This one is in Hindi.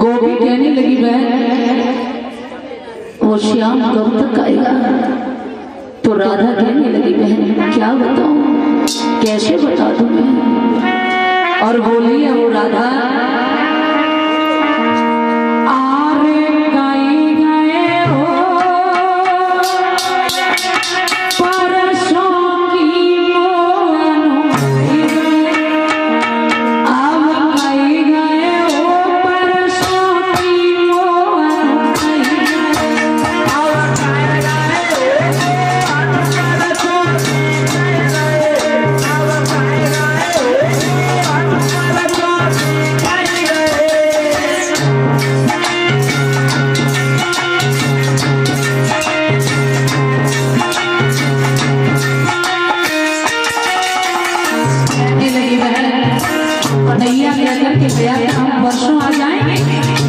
गोभी कहने लगी बहन वो श्याम कब तक आएगा? तो राधा कहने लगी, बहन, क्या बताऊ? कैसे बता दू मैं? और बोली है वो राधा दैया के प्रयास हम वर्षों आ जाएँगे